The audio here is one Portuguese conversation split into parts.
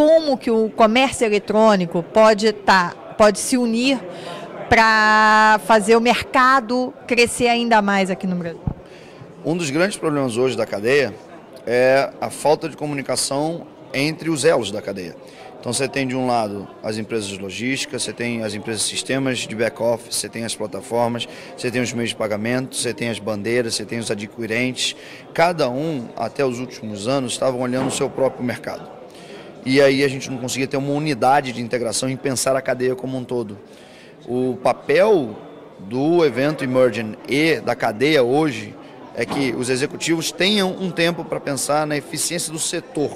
como que o comércio eletrônico pode, tá, pode se unir para fazer o mercado crescer ainda mais aqui no Brasil? Um dos grandes problemas hoje da cadeia é a falta de comunicação entre os elos da cadeia. Então você tem de um lado as empresas de logística, você tem as empresas sistemas de back-office, você tem as plataformas, você tem os meios de pagamento, você tem as bandeiras, você tem os adquirentes. Cada um, até os últimos anos, estavam olhando o seu próprio mercado. E aí a gente não conseguia ter uma unidade de integração e pensar a cadeia como um todo. O papel do evento Emerging e da cadeia hoje é que os executivos tenham um tempo para pensar na eficiência do setor,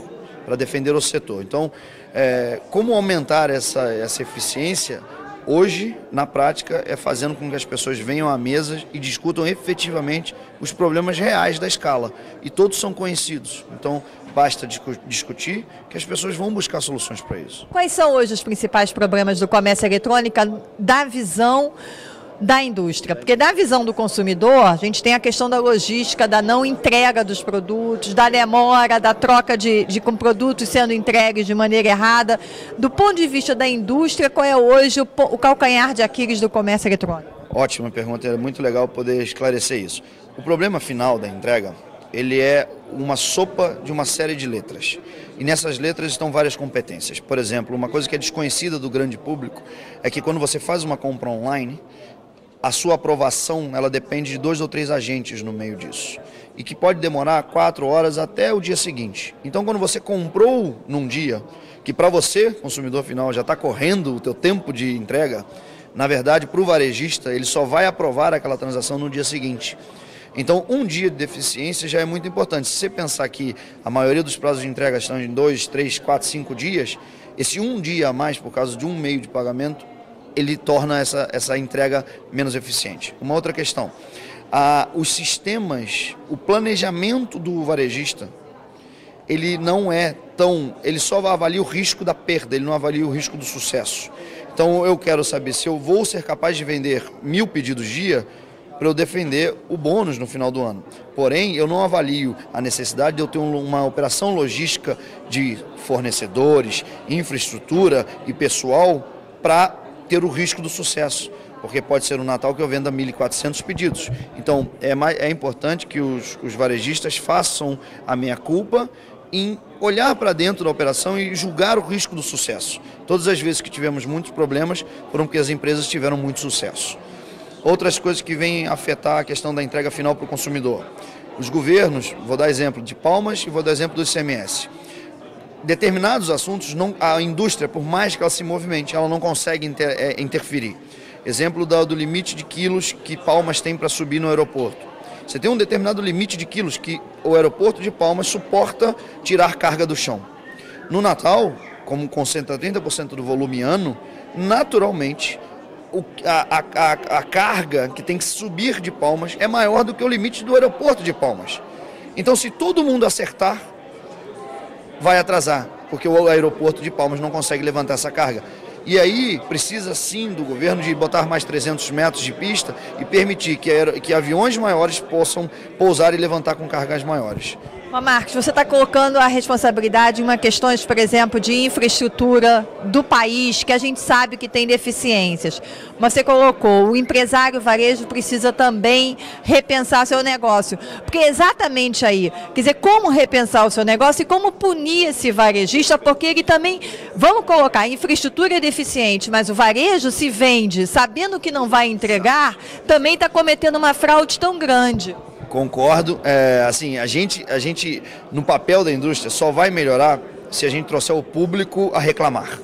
para defender o setor. Então, é, como aumentar essa, essa eficiência? Hoje, na prática, é fazendo com que as pessoas venham à mesa e discutam efetivamente os problemas reais da escala. E todos são conhecidos. Então, basta discutir que as pessoas vão buscar soluções para isso. Quais são hoje os principais problemas do comércio eletrônico da visão da indústria, porque da visão do consumidor, a gente tem a questão da logística, da não entrega dos produtos, da demora, da troca de, de com produtos sendo entregues de maneira errada. Do ponto de vista da indústria, qual é hoje o, o calcanhar de Aquiles do comércio eletrônico? Ótima pergunta, é muito legal poder esclarecer isso. O problema final da entrega, ele é uma sopa de uma série de letras. E nessas letras estão várias competências. Por exemplo, uma coisa que é desconhecida do grande público é que quando você faz uma compra online, a sua aprovação ela depende de dois ou três agentes no meio disso e que pode demorar quatro horas até o dia seguinte. Então, quando você comprou num dia que para você, consumidor final, já está correndo o teu tempo de entrega, na verdade, para o varejista, ele só vai aprovar aquela transação no dia seguinte. Então, um dia de deficiência já é muito importante. Se você pensar que a maioria dos prazos de entrega estão em dois, três, quatro, cinco dias, esse um dia a mais por causa de um meio de pagamento ele torna essa, essa entrega menos eficiente. Uma outra questão, ah, os sistemas, o planejamento do varejista, ele não é tão, ele só avalia o risco da perda, ele não avalia o risco do sucesso. Então eu quero saber se eu vou ser capaz de vender mil pedidos dia para eu defender o bônus no final do ano. Porém, eu não avalio a necessidade de eu ter uma operação logística de fornecedores, infraestrutura e pessoal para ter o risco do sucesso, porque pode ser um Natal que eu venda 1.400 pedidos. Então, é, mais, é importante que os, os varejistas façam a minha culpa em olhar para dentro da operação e julgar o risco do sucesso. Todas as vezes que tivemos muitos problemas foram porque as empresas tiveram muito sucesso. Outras coisas que vêm afetar a questão da entrega final para o consumidor. Os governos, vou dar exemplo de Palmas e vou dar exemplo do ICMS determinados assuntos, não, a indústria, por mais que ela se movimente, ela não consegue inter, é, interferir. Exemplo do, do limite de quilos que Palmas tem para subir no aeroporto. Você tem um determinado limite de quilos que o aeroporto de Palmas suporta tirar carga do chão. No Natal, como concentra 30% do volume ano, naturalmente a, a, a, carga que tem que subir de Palmas é maior do que o limite do aeroporto de Palmas. Então, se todo mundo acertar, vai atrasar, porque o aeroporto de Palmas não consegue levantar essa carga. E aí precisa sim do governo de botar mais 300 metros de pista e permitir que, que aviões maiores possam pousar e levantar com cargas maiores. Marcos, você está colocando a responsabilidade em uma questões, por exemplo, de infraestrutura do país, que a gente sabe que tem deficiências. Você colocou, o empresário varejo precisa também repensar seu negócio. Porque é exatamente aí, quer dizer, como repensar o seu negócio e como punir esse varejista, porque ele também, vamos colocar, infraestrutura é deficiente, mas o varejo se vende sabendo que não vai entregar, também está cometendo uma fraude tão grande. Concordo. É, assim, a gente, a gente, no papel da indústria, só vai melhorar se a gente trouxer o público a reclamar.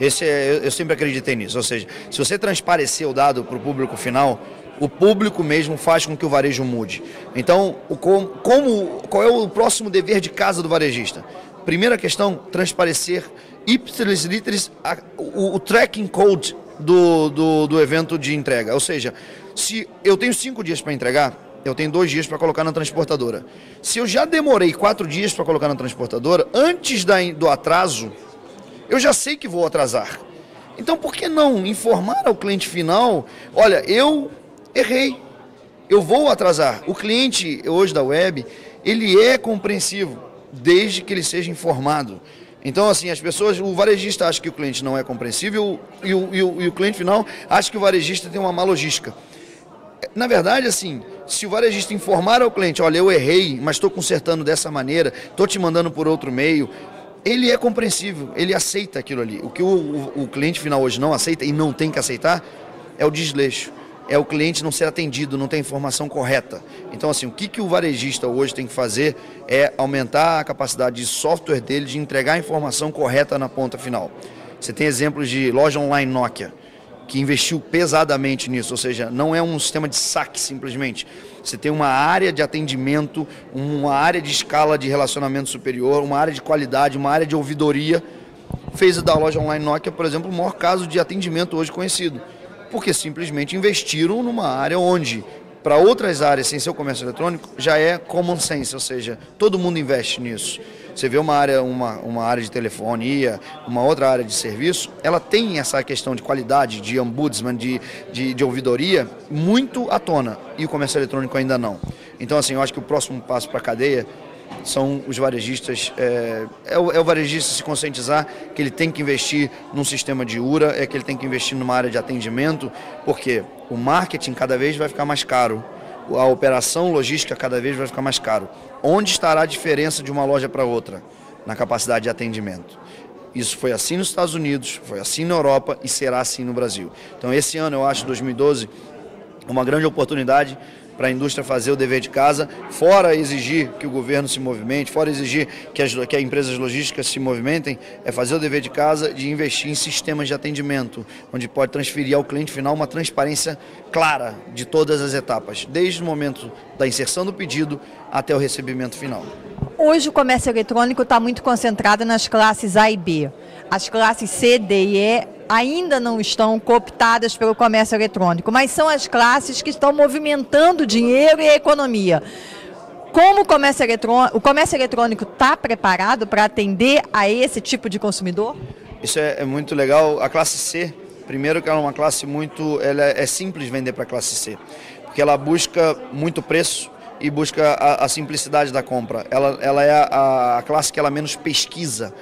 Esse é, eu sempre acreditei nisso. Ou seja, se você transparecer o dado para o público final, o público mesmo faz com que o varejo mude. Então, o, como, qual é o próximo dever de casa do varejista? Primeira questão, transparecer ipsilis literis o, o tracking code do, do, do evento de entrega. Ou seja, se eu tenho cinco dias para entregar, eu tenho dois dias para colocar na transportadora. Se eu já demorei quatro dias para colocar na transportadora, antes da, do atraso, eu já sei que vou atrasar. Então, por que não informar ao cliente final? Olha, eu errei, eu vou atrasar. O cliente hoje da web, ele é compreensivo, desde que ele seja informado. Então, assim, as pessoas, o varejista acha que o cliente não é compreensível e o, e o, e o cliente final acha que o varejista tem uma má logística. Na verdade, assim, se o varejista informar ao cliente, olha, eu errei, mas estou consertando dessa maneira, estou te mandando por outro meio, ele é compreensível, ele aceita aquilo ali. O que o, o, o cliente final hoje não aceita e não tem que aceitar é o desleixo é o cliente não ser atendido, não ter informação correta. Então, assim, o que, que o varejista hoje tem que fazer é aumentar a capacidade de software dele de entregar a informação correta na ponta final. Você tem exemplos de loja online Nokia, que investiu pesadamente nisso, ou seja, não é um sistema de saque simplesmente. Você tem uma área de atendimento, uma área de escala de relacionamento superior, uma área de qualidade, uma área de ouvidoria. Fez da loja online Nokia, por exemplo, o maior caso de atendimento hoje conhecido porque simplesmente investiram numa área onde, para outras áreas sem ser o comércio eletrônico, já é common sense, ou seja, todo mundo investe nisso. Você vê uma área, uma, uma área de telefonia, uma outra área de serviço, ela tem essa questão de qualidade, de ombudsman, de, de, de ouvidoria, muito à tona, e o comércio eletrônico ainda não. Então, assim, eu acho que o próximo passo para a cadeia são os varejistas. É, é, o, é, o, varejista se conscientizar que ele tem que investir num sistema de URA, é que ele tem que investir numa área de atendimento, porque o marketing cada vez vai ficar mais caro, a operação logística cada vez vai ficar mais caro. Onde estará a diferença de uma loja para outra? Na capacidade de atendimento. Isso foi assim nos Estados Unidos, foi assim na Europa e será assim no Brasil. Então, esse ano, eu acho, 2012, uma grande oportunidade para a indústria fazer o dever de casa, fora exigir que o governo se movimente, fora exigir que as, que as empresas logísticas se movimentem, é fazer o dever de casa de investir em sistemas de atendimento, onde pode transferir ao cliente final uma transparência clara de todas as etapas, desde o momento da inserção do pedido até o recebimento final. Hoje o comércio eletrônico está muito concentrado nas classes A e B. As classes C, D e E ainda não estão cooptadas pelo comércio eletrônico, mas são as classes que estão movimentando dinheiro e economia. Como o comércio eletrônico, o comércio eletrônico está preparado para atender a esse tipo de consumidor? Isso é, é, muito legal. A classe C, primeiro que ela é uma classe muito, ela é simples vender para a classe C, porque ela busca muito preço e busca a, a simplicidade da compra. Ela, ela é a, a classe que ela menos pesquisa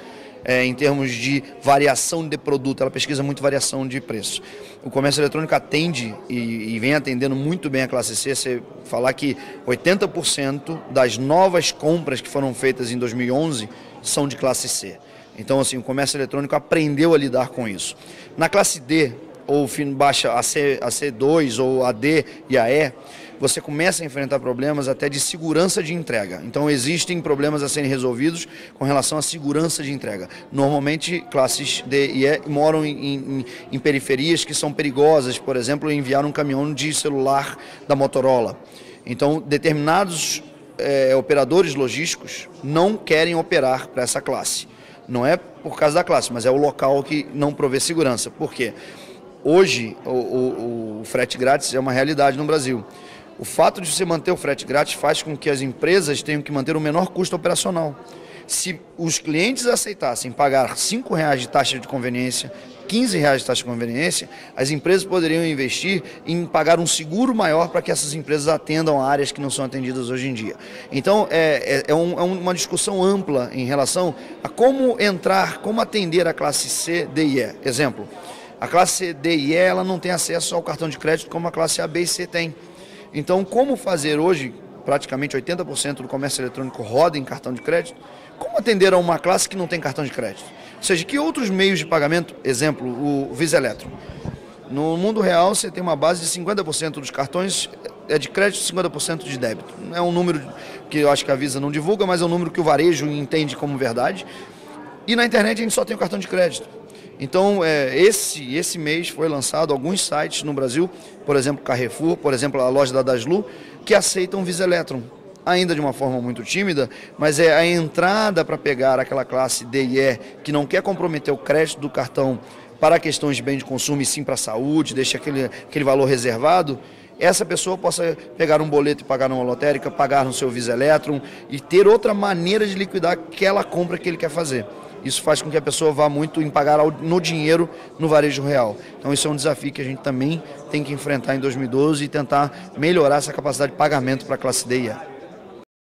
é, em termos de variação de produto, ela pesquisa muito variação de preço. O comércio eletrônico atende e, e vem atendendo muito bem a classe C. Você falar que 80% das novas compras que foram feitas em 2011 são de classe C. Então, assim, o comércio eletrônico aprendeu a lidar com isso. Na classe D, ou baixa a, C, a C2 ou a D e a E, você começa a enfrentar problemas até de segurança de entrega. Então existem problemas a serem resolvidos com relação à segurança de entrega. Normalmente classes D e E moram em, em, em periferias que são perigosas, por exemplo, enviar um caminhão de celular da Motorola. Então determinados é, operadores logísticos não querem operar para essa classe. Não é por causa da classe, mas é o local que não provê segurança. Por quê? Hoje, o, o, o frete grátis é uma realidade no Brasil. O fato de você manter o frete grátis faz com que as empresas tenham que manter o menor custo operacional. Se os clientes aceitassem pagar R$ reais de taxa de conveniência, R$ reais de taxa de conveniência, as empresas poderiam investir em pagar um seguro maior para que essas empresas atendam áreas que não são atendidas hoje em dia. Então, é, é, é, um, é uma discussão ampla em relação a como entrar, como atender a classe C, D e E. Exemplo, a classe D e E ela não tem acesso ao cartão de crédito como a classe A, B e C tem. Então, como fazer hoje, praticamente 80% do comércio eletrônico roda em cartão de crédito, como atender a uma classe que não tem cartão de crédito? Ou seja, que outros meios de pagamento, exemplo, o Visa Eletro. No mundo real, você tem uma base de 50% dos cartões é de crédito e 50% de débito. É um número que eu acho que a Visa não divulga, mas é um número que o varejo entende como verdade. E na internet a gente só tem o cartão de crédito. Então, é, esse, esse mês foi lançado alguns sites no Brasil, por exemplo, Carrefour, por exemplo, a loja da Daslu, que aceitam Visa Electron. Ainda de uma forma muito tímida, mas é a entrada para pegar aquela classe D e E que não quer comprometer o crédito do cartão para questões de bem de consumo e sim para a saúde, deixa aquele, aquele valor reservado, essa pessoa possa pegar um boleto e pagar numa lotérica, pagar no seu Visa Electron e ter outra maneira de liquidar aquela compra que ele quer fazer. Isso faz com que a pessoa vá muito em pagar no dinheiro no varejo real. Então isso é um desafio que a gente também tem que enfrentar em 2012 e tentar melhorar essa capacidade de pagamento para a classe D e E.